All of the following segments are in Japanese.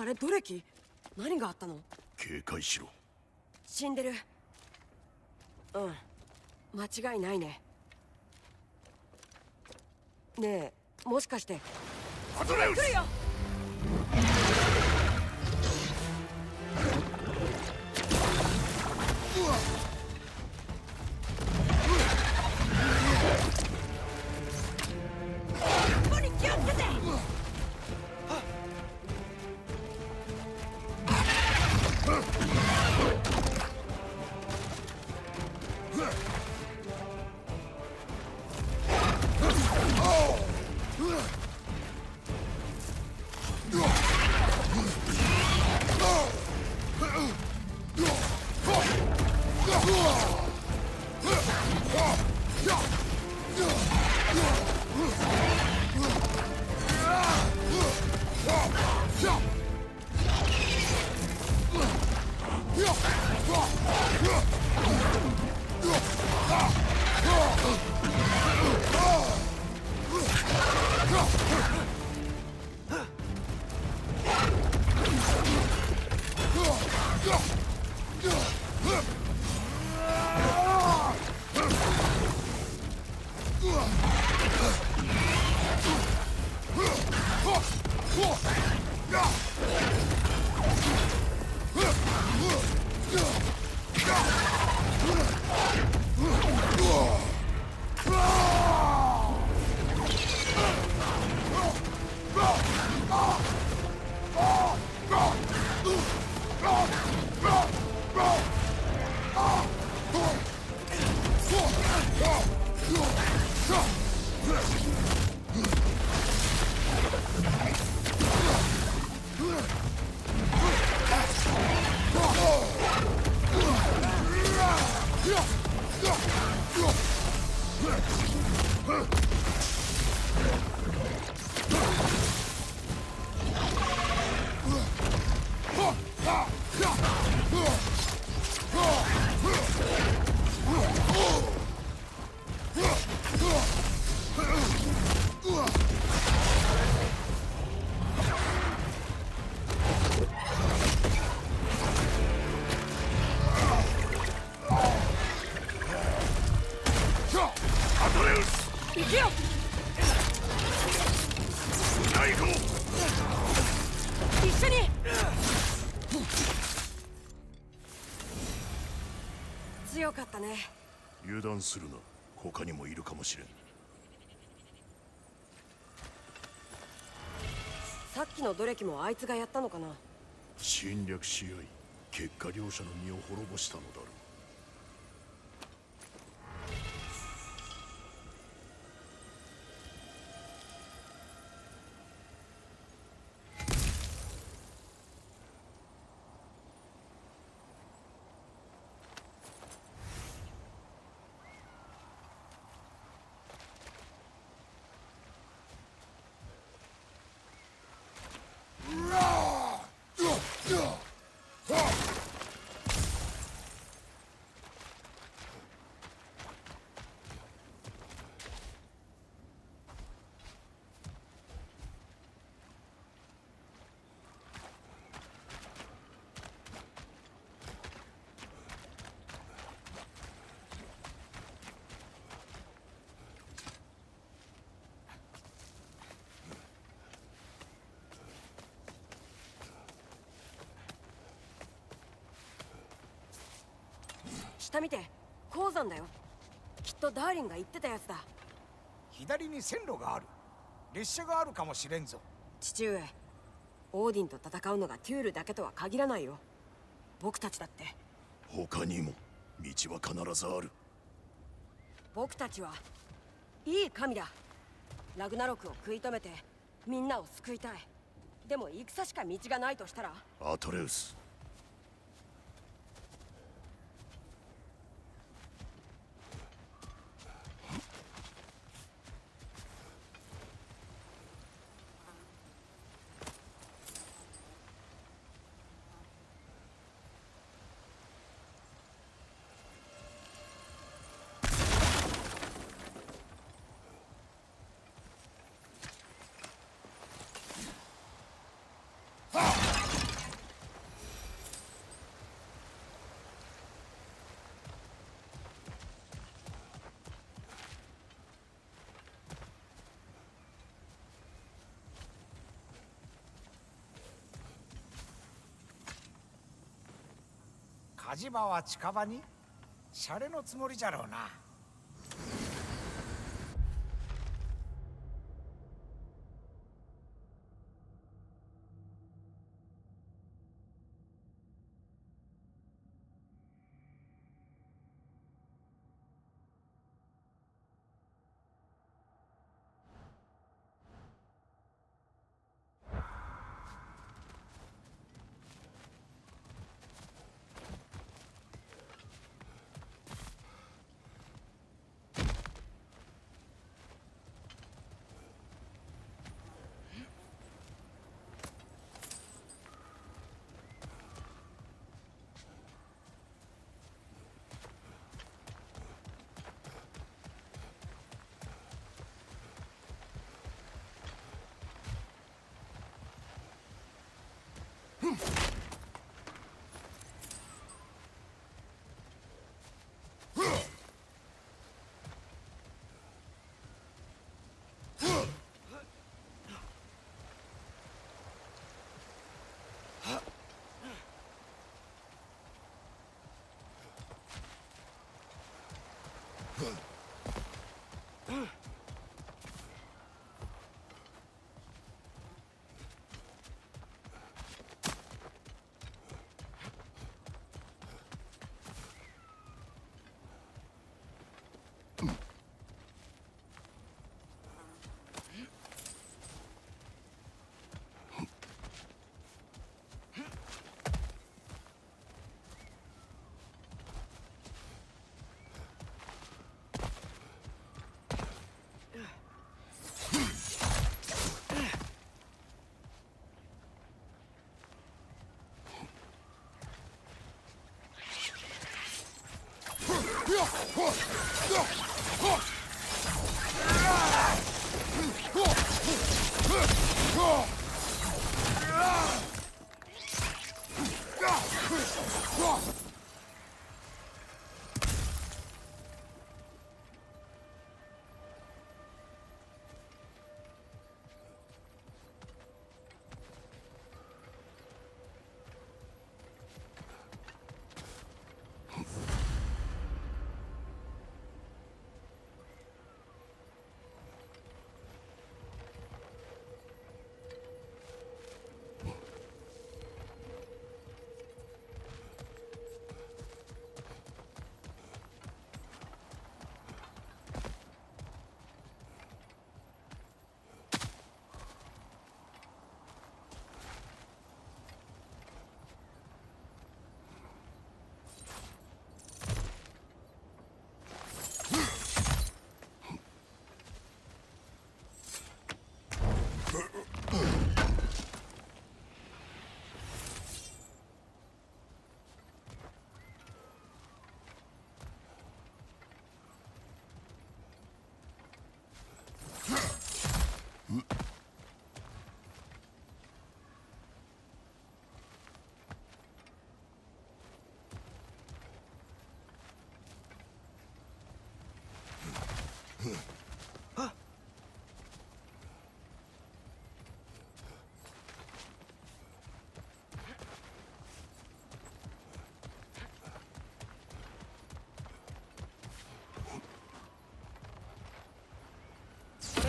あれドレキ何があったの？警戒しろ。死んでる。うん。間違いないね。ねえもしかして。アトレウス！来るよア断するな他にもいるかもしれん。さっきのドレキもあいつがやったのかな？侵略し合い結果両者の身を滅ぼしたのだろう下見て鉱山だよ。きっとダーリンが言ってたやつだ。左に線路がある列車があるかもしれんぞ。父上オーディンと戦うのがテュールだけとは限らないよ。僕たちだって。他にも道は必ずある。僕たちはいい神だ。ラグナロクを食い止めてみんなを救いたい。でも戦しか道がないとしたら？アトレウス火事場は近場にシャレのつもりじゃろうな。Huh. れ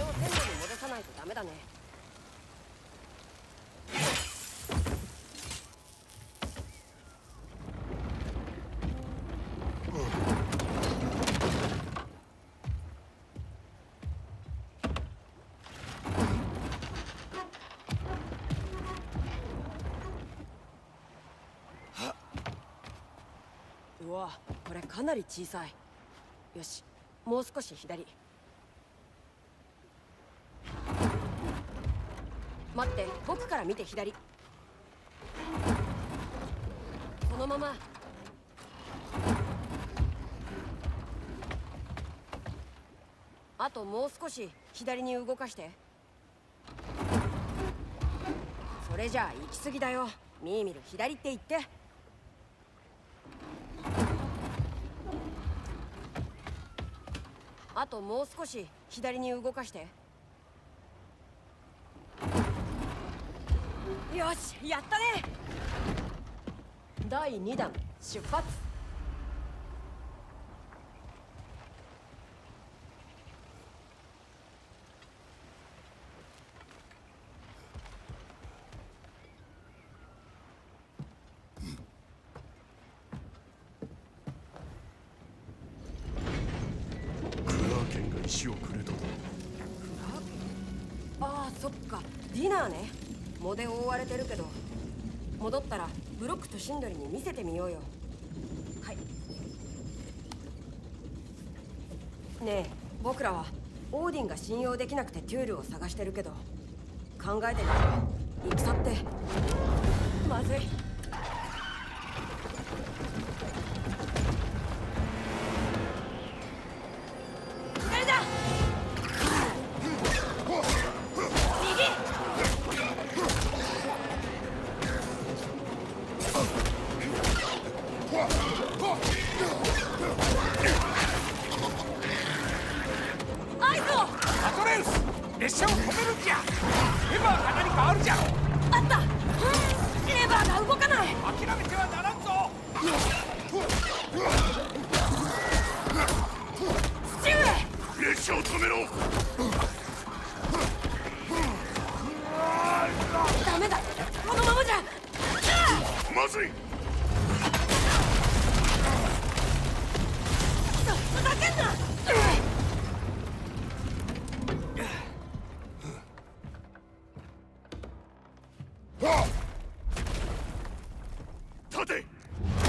を線路に戻さないとダメだね。うわこれかなり小さい。よしもう少し左。待って僕から見て左。そのまま。あともう少し左に動かして。それじゃあ行き過ぎだよ。みーみる左って言って。あともう少し左に動かして。よしやったね。第2弾出発クラーケンが石をくれたとああそっかディナーね藻で覆われてるけど戻ったらブロックとシンドリに見せてみようよ。はい。ねえ僕らはオーディンが信用できなくてトゥールを探してるけど考えてみて戦って。まずい。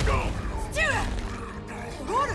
父上ゴ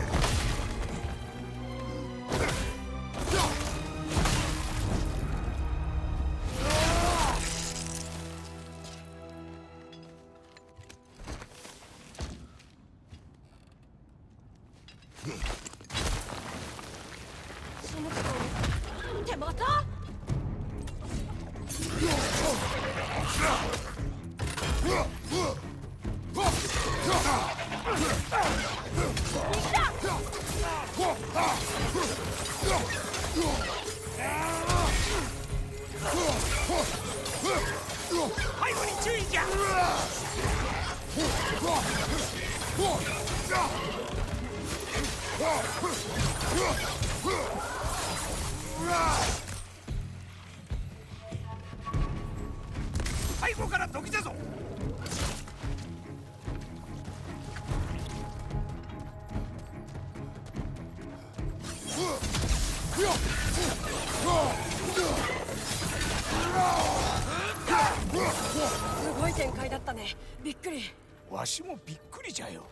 ったね。びっくり。わしもびっくりじゃよ。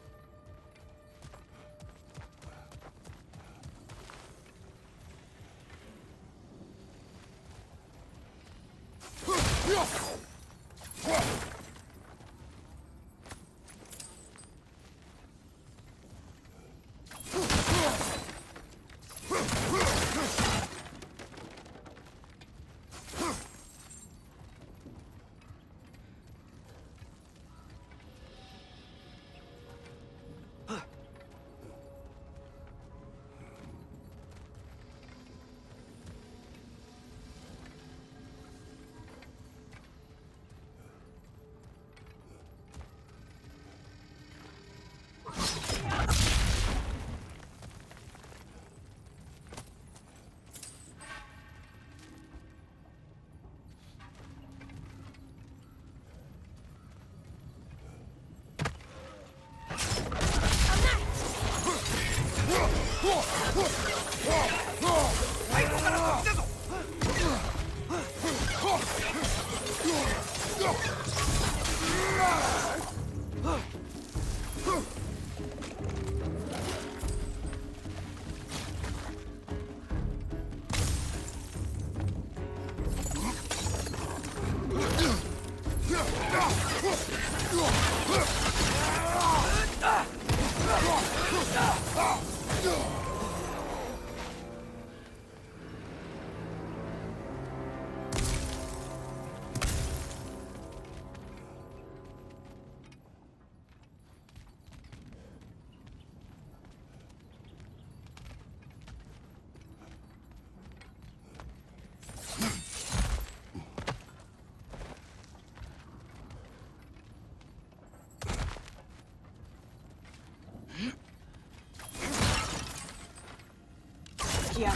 きや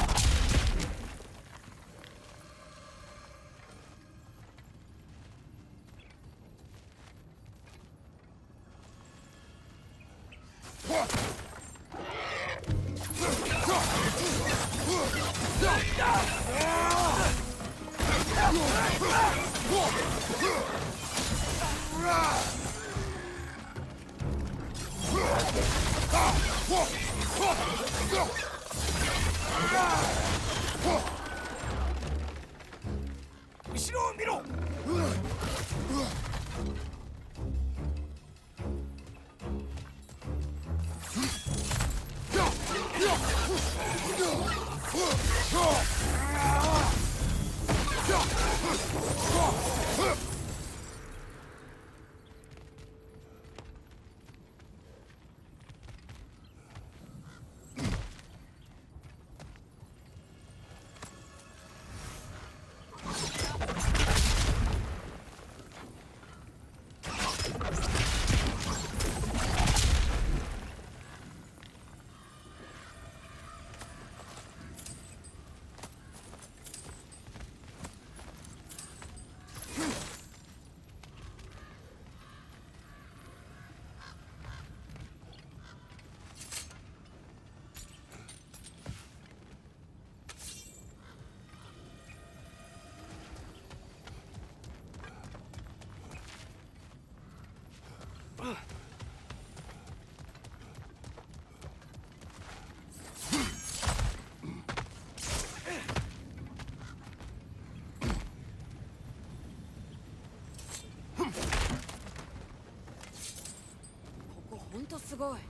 ここ本当すごい。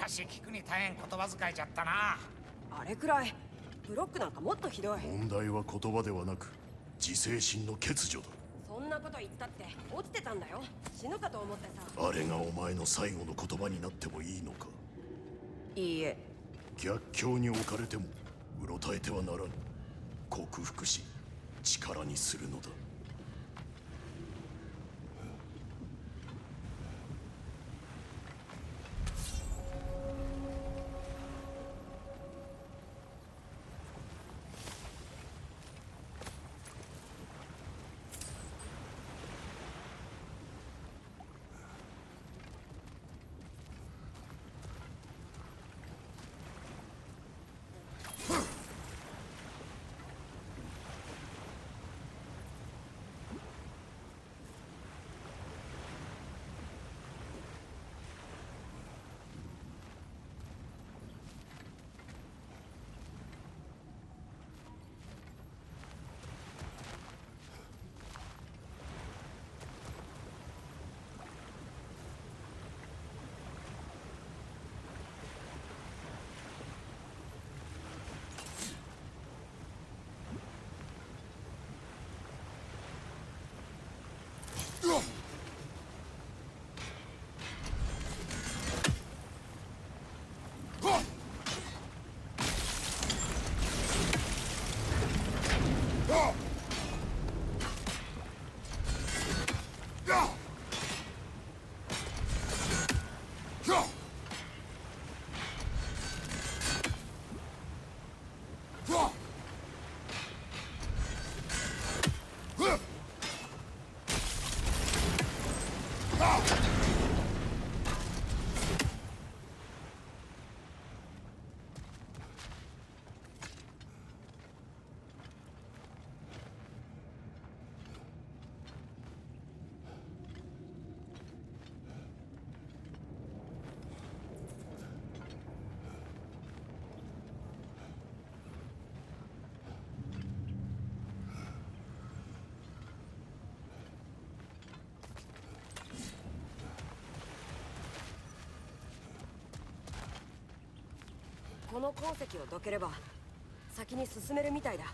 かし聞くに大変言葉遣いじゃったな。あれくらいブロックなんかもっとひどい。問題は言葉ではなく自制心の欠如だ。そんなこと言ったって落ちてたんだよ。死ぬかと思ってさ。あれがお前の最後の言葉になってもいいのか？いいえ。逆境に置かれてもうろたえてはならぬ。克服し力にするのだこの鉱石をどければ先に進めるみたいだ。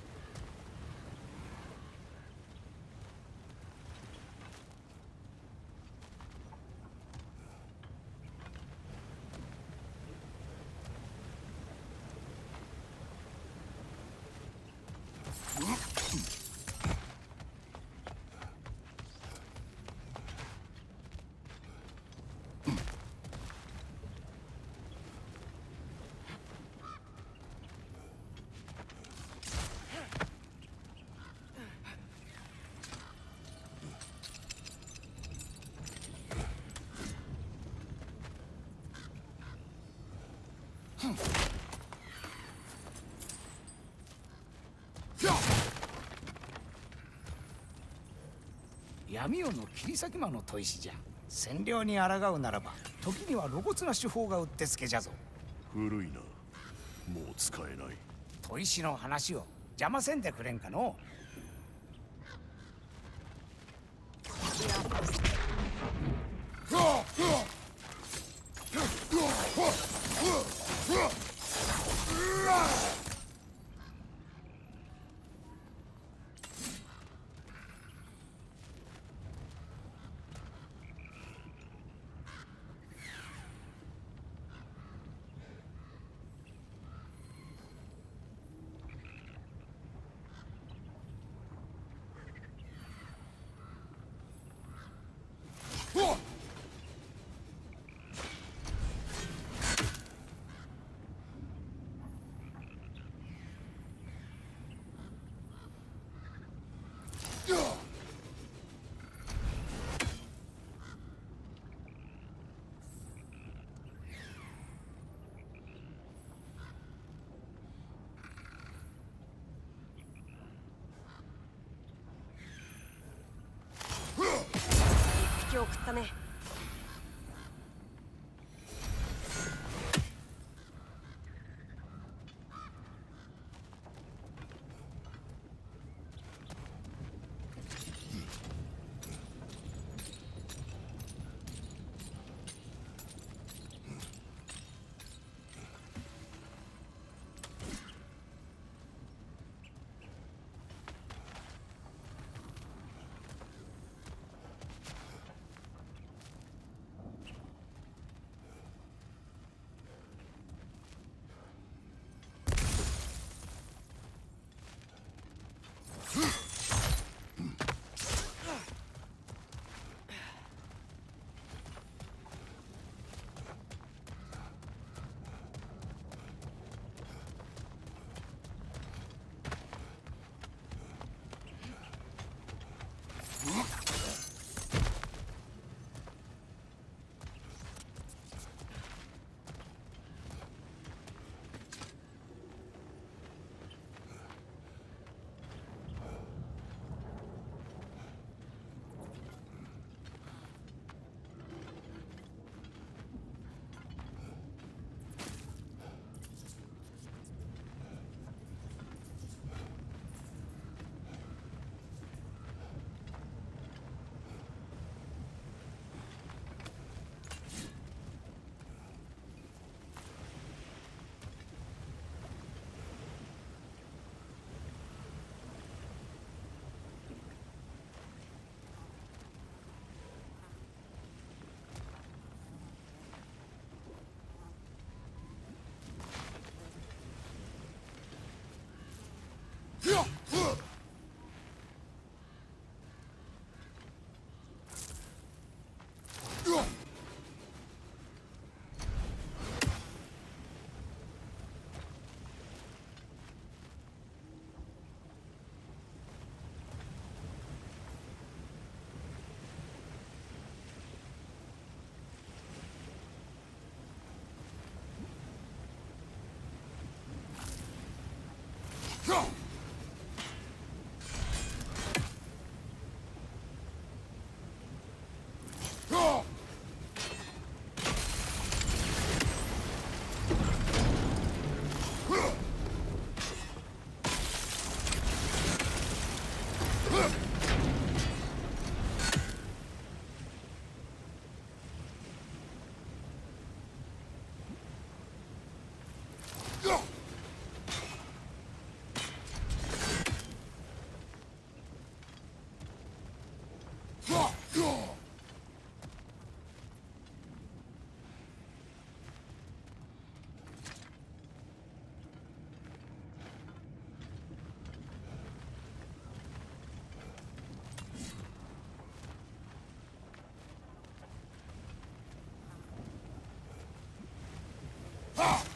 闇夜の切り裂き魔の砥石じゃ。占領に抗うならば時には露骨な手法がうってつけじゃぞ。古いな。もう使えない。砥石の話を邪魔せんでくれんかのを送ったね。Go! Ha!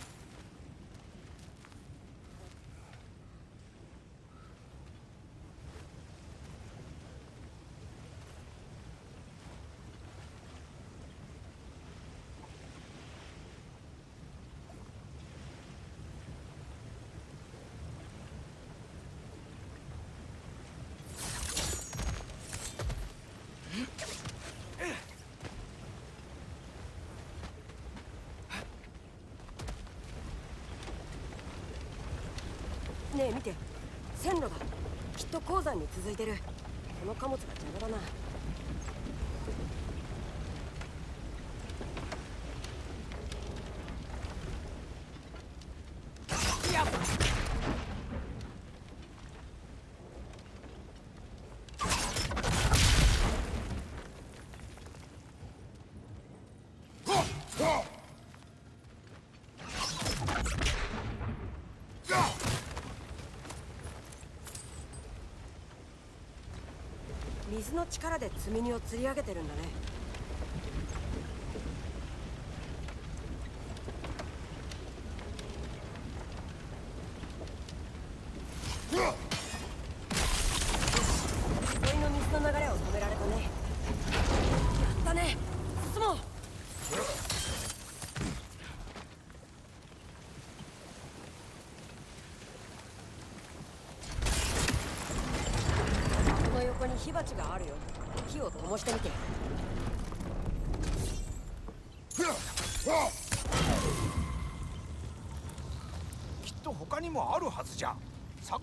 ねえ見て線路だきっと鉱山に続いてる。この貨物が邪魔だな。水の力で積み荷を釣り上げてるんだね憩いの水の流れを止められたねやったね進もうこの横に火鉢があるよ火を灯してみてきっと他にもあるはずじゃ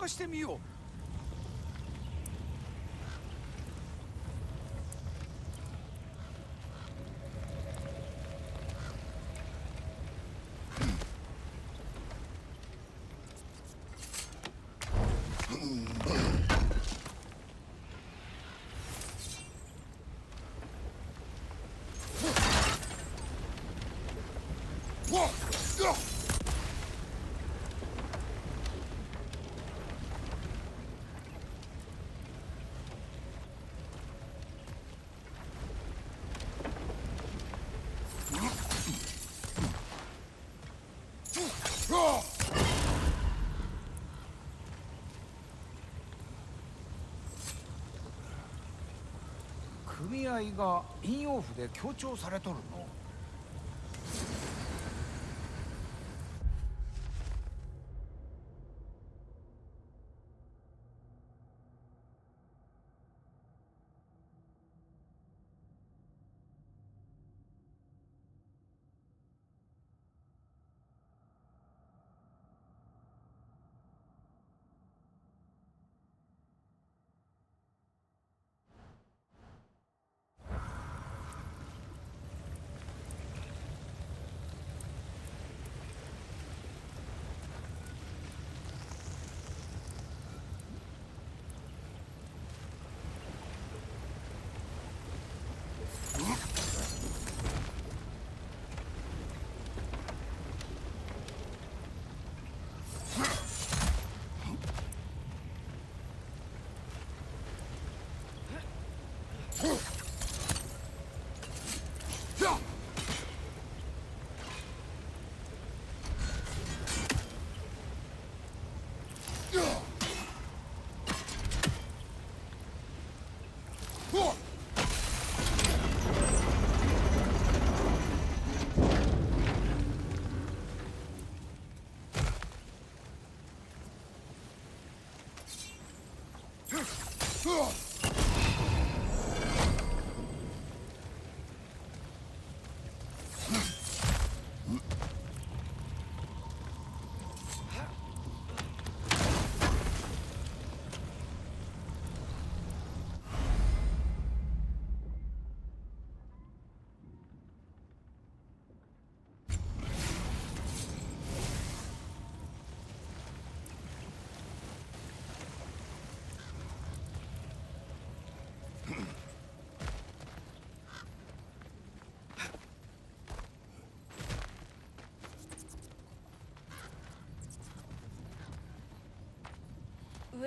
探してみよう。組合が陰陽府で強調されとるの？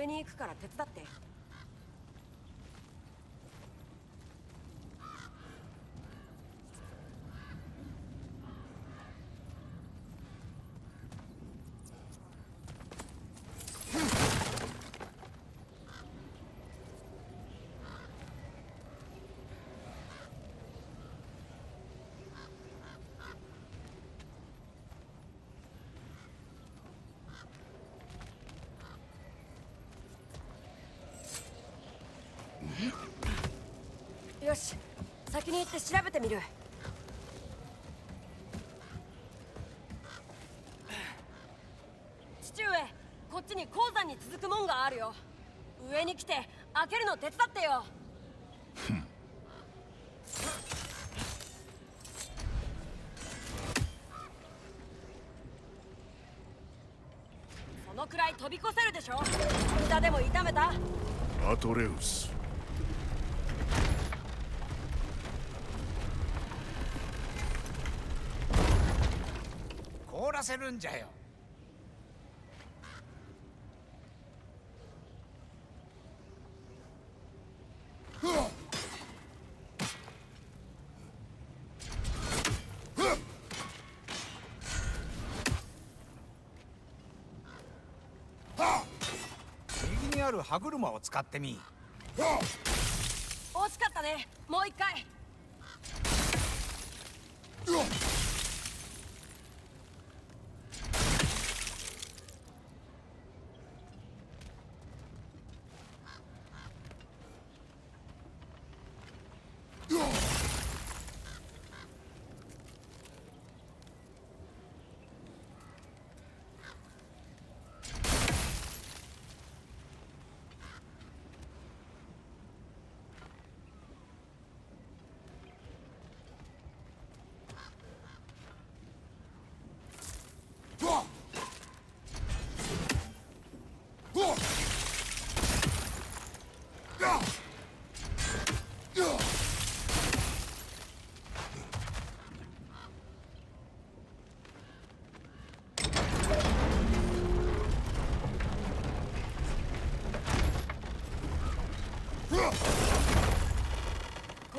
上に行くから手伝ってよし先に行って調べてみる。父上こっちに鉱山に続く門があるよ。上に来て開けるの手伝ってよ。そのくらい飛び越せるでしょ。膝でも痛めた。アトレウス。凍らせるんじゃよ。右にある歯車を使ってみ惜しかったね。もう一回。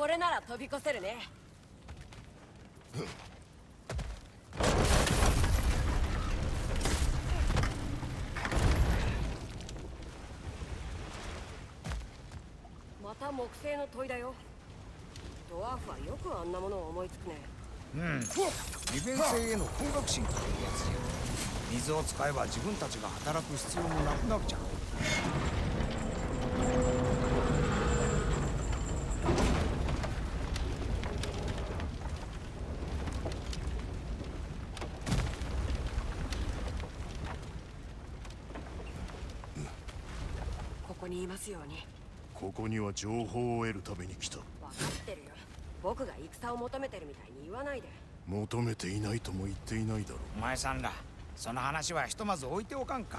これなら飛び越せるね。また木製の問いだよ。ドワーフはよくあんなものを思いつくね。うん。利便性への工学心というやつじゃ水を使えば自分たちが働く必要もなくなるじゃんここにいますように。ここには情報を得るために来た。分かってるよ。僕が戦を求めてるみたいに言わないで。求めていないとも言っていないだろお前さんらその話はひとまず置いておかんか